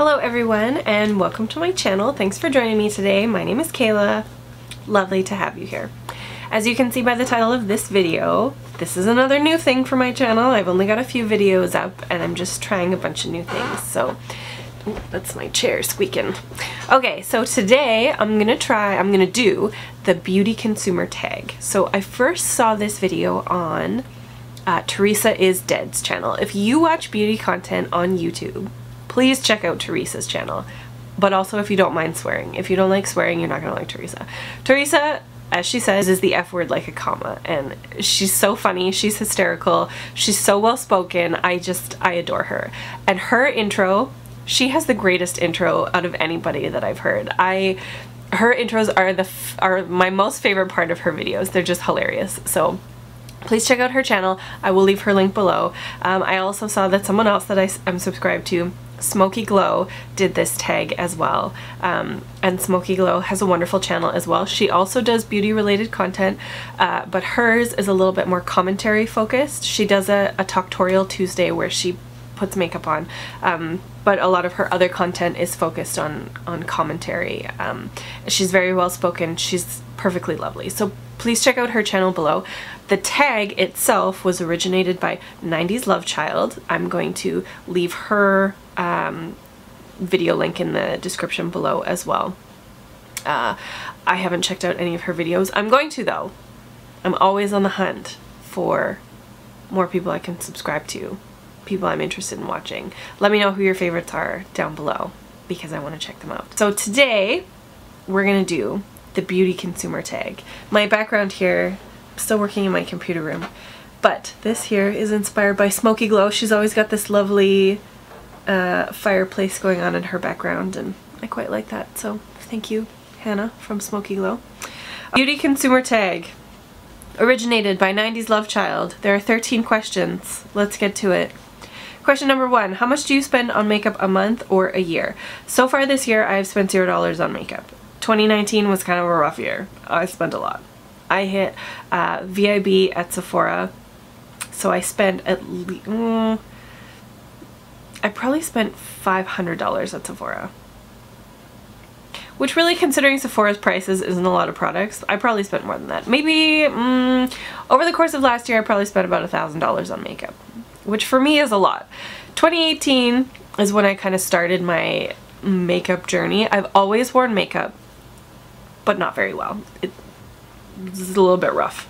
Hello everyone and welcome to my channel. Thanks for joining me today. My name is Kayla. Lovely to have you here. As you can see by the title of this video, this is another new thing for my channel. I've only got a few videos up and I'm just trying a bunch of new things. So Ooh, that's my chair squeaking. Okay, so today I'm gonna try, I'm gonna do the beauty consumer tag. So I first saw this video on uh, Theresa is Dead's channel. If you watch beauty content on YouTube, please check out Theresa's channel. But also if you don't mind swearing. If you don't like swearing, you're not gonna like Theresa. Theresa, as she says, is the F word like a comma. And she's so funny, she's hysterical, she's so well spoken. I just, I adore her. And her intro, she has the greatest intro out of anybody that I've heard. I her intros are the are my most favorite part of her videos. They're just hilarious. So please check out her channel. I will leave her link below. Um, I also saw that someone else that I, am subscribed to Smokey Glow did this tag as well. Um, and Smokey Glow has a wonderful channel as well. She also does beauty related content, uh, but hers is a little bit more commentary focused. She does a, a Talktorial Tuesday where she puts makeup on. Um, but a lot of her other content is focused on, on commentary. Um, she's very well spoken. She's perfectly lovely. So please check out her channel below. The tag itself was originated by 90s Love Child. I'm going to leave her um, video link in the description below as well. Uh, I haven't checked out any of her videos. I'm going to though. I'm always on the hunt for more people I can subscribe to, people I'm interested in watching. Let me know who your favorites are down below because I want to check them out. So today we're going to do the beauty consumer tag. My background here, I'm still working in my computer room, but this here is inspired by Smokey Glow. She's always got this lovely uh, fireplace going on in her background and I quite like that. So thank you, Hannah from Smokey Glow. Beauty consumer tag. Originated by 90s Love Child. There are 13 questions. Let's get to it. Question number one, how much do you spend on makeup a month or a year? So far this year, I've spent $0 on makeup. 2019 was kind of a rough year. I spent a lot. I hit uh, VIB at Sephora, so I spent at least, mm, I probably spent $500 at Sephora. Which really, considering Sephora's prices, isn't a lot of products. I probably spent more than that. Maybe, mm, over the course of last year, I probably spent about $1,000 on makeup. Which for me is a lot. 2018 is when I kind of started my makeup journey. I've always worn makeup but not very well. It, it's a little bit rough.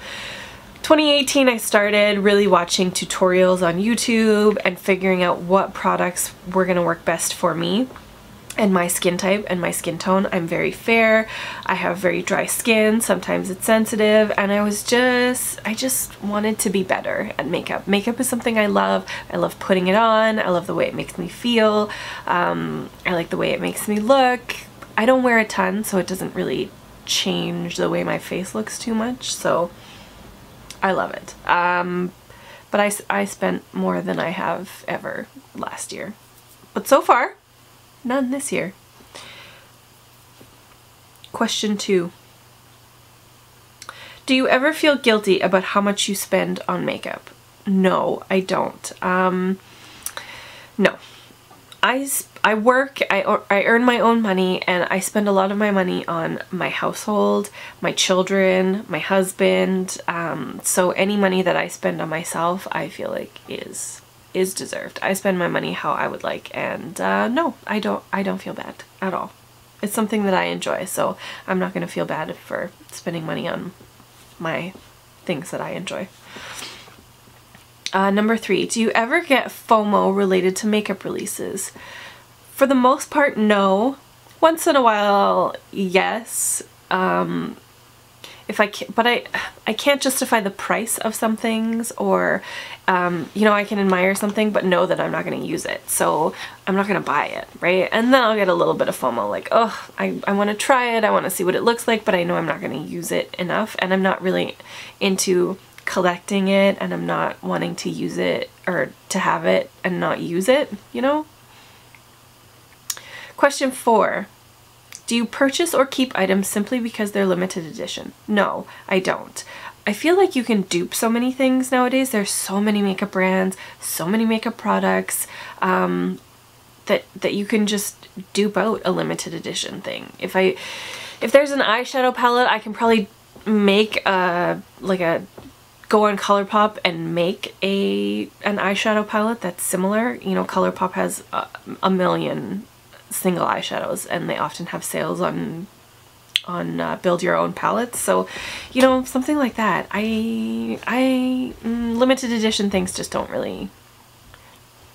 2018 I started really watching tutorials on YouTube and figuring out what products were going to work best for me and my skin type and my skin tone. I'm very fair, I have very dry skin, sometimes it's sensitive, and I was just, I just wanted to be better at makeup. Makeup is something I love. I love putting it on, I love the way it makes me feel, um, I like the way it makes me look. I don't wear a ton, so it doesn't really change the way my face looks too much, so I love it. Um, but I, I spent more than I have ever last year. But so far, none this year. Question two. Do you ever feel guilty about how much you spend on makeup? No, I don't. Um, no. I, I work, I, I earn my own money and I spend a lot of my money on my household, my children, my husband. Um, so any money that I spend on myself, I feel like is is deserved. I spend my money how I would like and uh, no, I don't, I don't feel bad at all. It's something that I enjoy so I'm not going to feel bad for spending money on my things that I enjoy. Uh, number three, do you ever get FOMO related to makeup releases? For the most part, no. Once in a while, yes. Um, if I can, but I, I can't justify the price of some things or, um, you know, I can admire something but know that I'm not going to use it. So I'm not going to buy it, right? And then I'll get a little bit of FOMO like, oh, I, I want to try it. I want to see what it looks like, but I know I'm not going to use it enough. And I'm not really into collecting it and I'm not wanting to use it or to have it and not use it, you know? Question four. Do you purchase or keep items simply because they're limited edition? No, I don't. I feel like you can dupe so many things nowadays. There's so many makeup brands, so many makeup products. Um, that that you can just dupe out a limited edition thing. If I if there's an eyeshadow palette, I can probably make a like a go on ColourPop and make a an eyeshadow palette that's similar. You know, ColourPop has a, a million single eyeshadows and they often have sales on on uh, build your own palettes. So you know something like that. I I mm, limited edition things just don't really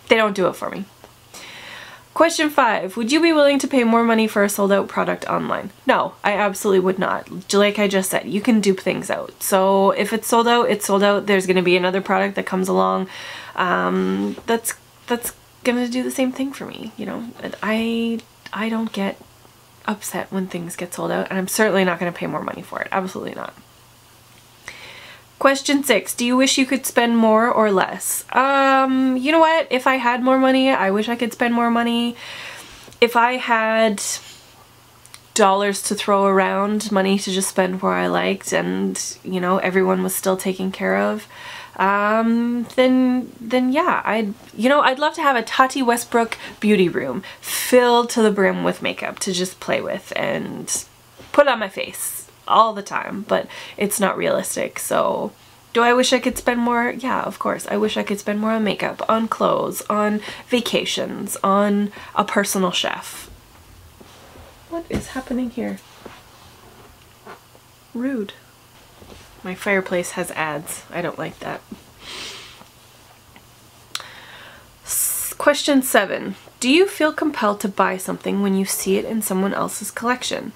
they don't do it for me Question five, would you be willing to pay more money for a sold out product online? No, I absolutely would not. Like I just said, you can dupe things out. So if it's sold out, it's sold out. There's going to be another product that comes along um, that's that's going to do the same thing for me. You know, I I don't get upset when things get sold out and I'm certainly not going to pay more money for it. Absolutely not. Question six, do you wish you could spend more or less? Um, you know what? If I had more money, I wish I could spend more money. If I had dollars to throw around, money to just spend where I liked and, you know, everyone was still taken care of, um, then, then yeah, I'd, you know, I'd love to have a Tati Westbrook beauty room filled to the brim with makeup to just play with and put on my face all the time, but it's not realistic. So do I wish I could spend more? Yeah, of course. I wish I could spend more on makeup, on clothes, on vacations, on a personal chef. What is happening here? Rude. My fireplace has ads. I don't like that. Question seven. Do you feel compelled to buy something when you see it in someone else's collection?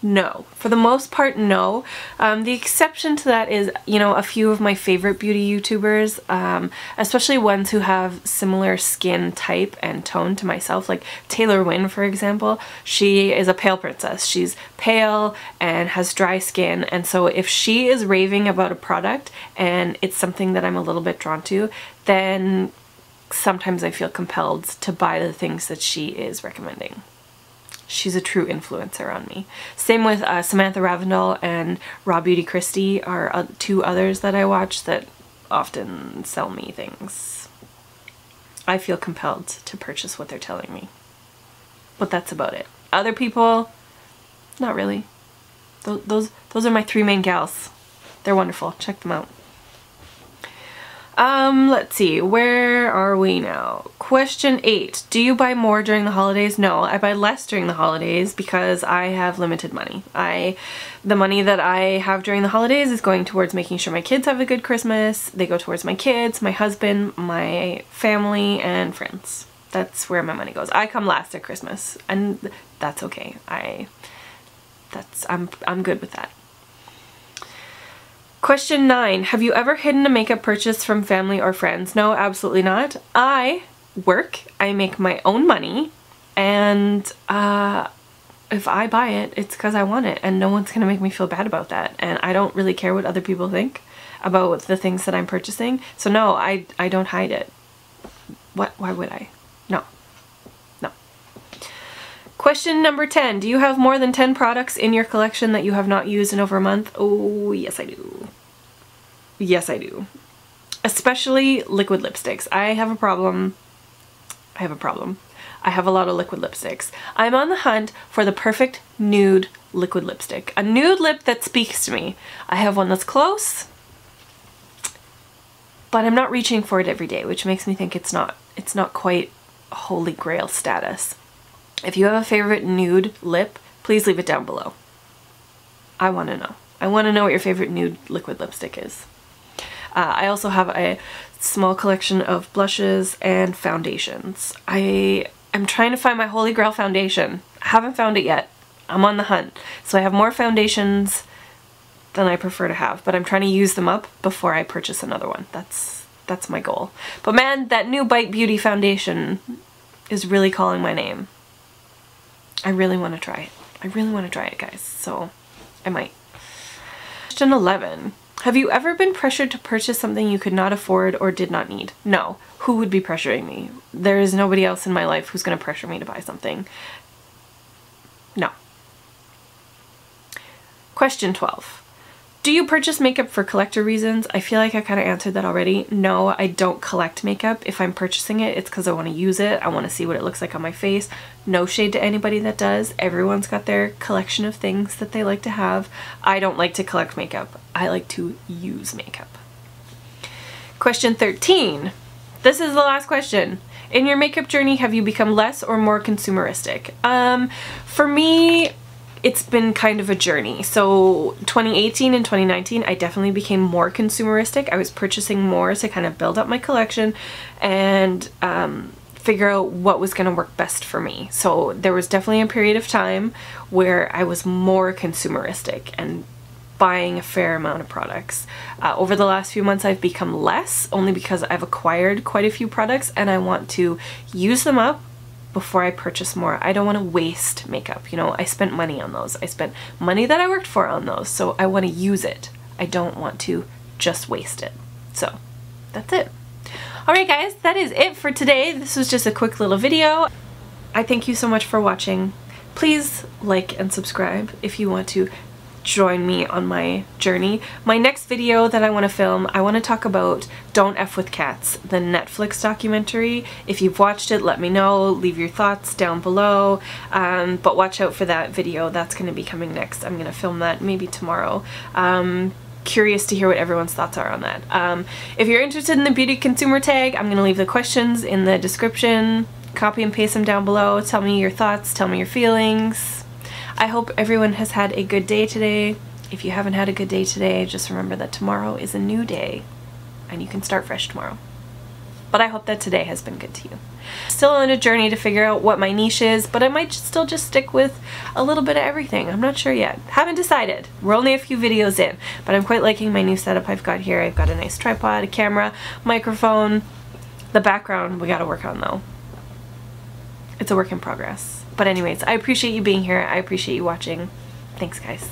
No. For the most part, no. Um, the exception to that is, you know, a few of my favorite beauty YouTubers, um, especially ones who have similar skin type and tone to myself, like Taylor Wynn, for example. She is a pale princess. She's pale and has dry skin, and so if she is raving about a product and it's something that I'm a little bit drawn to, then sometimes I feel compelled to buy the things that she is recommending she's a true influencer on me. Same with uh, Samantha Ravndal and Raw Beauty Kristi are uh, two others that I watch that often sell me things. I feel compelled to purchase what they're telling me. But that's about it. Other people, not really. Those, those, those are my three main gals. They're wonderful. Check them out. Um, let's see, where are we now? Question eight, do you buy more during the holidays? No, I buy less during the holidays because I have limited money. I, the money that I have during the holidays is going towards making sure my kids have a good Christmas. They go towards my kids, my husband, my family, and friends. That's where my money goes. I come last at Christmas and that's okay. I, that's, I'm, I'm good with that. Question nine, have you ever hidden a makeup purchase from family or friends? No, absolutely not. I work, I make my own money, and uh, if I buy it, it's because I want it, and no one's gonna make me feel bad about that. And I don't really care what other people think about the things that I'm purchasing. So no, I, I don't hide it. What, why would I? No, no. Question number 10. Do you have more than 10 products in your collection that you have not used in over a month? Oh, yes I do. Yes, I do. Especially liquid lipsticks. I have a problem. I have a problem. I have a lot of liquid lipsticks. I'm on the hunt for the perfect nude liquid lipstick. A nude lip that speaks to me. I have one that's close, but I'm not reaching for it every day, which makes me think it's not, it's not quite holy grail status. If you have a favorite nude lip, please leave it down below. I want to know. I want to know what your favorite nude liquid lipstick is. Uh, I also have a small collection of blushes and foundations. I am trying to find my holy grail foundation. I haven't found it yet. I'm on the hunt. So I have more foundations than I prefer to have, but I'm trying to use them up before I purchase another one. That's that's my goal. But man, that new Bite Beauty foundation is really calling my name. I really want to try it. I really want to try it, guys. So I might. Question 11. Have you ever been pressured to purchase something you could not afford or did not need? No. Who would be pressuring me? There is nobody else in my life who's going to pressure me to buy something. No. Question 12. Do you purchase makeup for collector reasons? I feel like I kind of answered that already. No, I don't collect makeup. If I'm purchasing it, it's because I want to use it. I want to see what it looks like on my face. No shade to anybody that does. Everyone's got their collection of things that they like to have. I don't like to collect makeup. I like to use makeup. Question 13. This is the last question. In your makeup journey, have you become less or more consumeristic? Um, for me, it's been kind of a journey. So 2018 and 2019, I definitely became more consumeristic. I was purchasing more to kind of build up my collection and um, figure out what was going to work best for me. So there was definitely a period of time where I was more consumeristic and buying a fair amount of products. Uh, over the last few months I've become less only because I've acquired quite a few products and I want to use them up before I purchase more. I don't want to waste makeup. You know, I spent money on those. I spent money that I worked for on those, so I want to use it. I don't want to just waste it. So that's it. Alright guys, that is it for today. This was just a quick little video. I thank you so much for watching. Please like and subscribe if you want to join me on my journey. My next video that I want to film, I want to talk about Don't F With Cats, the Netflix documentary. If you've watched it, let me know. Leave your thoughts down below. Um, but watch out for that video. That's going to be coming next. I'm going to film that maybe tomorrow. Um, curious to hear what everyone's thoughts are on that. Um, if you're interested in the beauty consumer tag, I'm going to leave the questions in the description. Copy and paste them down below. Tell me your thoughts. Tell me your feelings I hope everyone has had a good day today. If you haven't had a good day today, just remember that tomorrow is a new day and you can start fresh tomorrow. But I hope that today has been good to you. Still on a journey to figure out what my niche is, but I might still just stick with a little bit of everything. I'm not sure yet. Haven't decided. We're only a few videos in, but I'm quite liking my new setup I've got here. I've got a nice tripod, a camera, microphone. The background we gotta work on though. It's a work in progress. But anyways, I appreciate you being here. I appreciate you watching. Thanks, guys.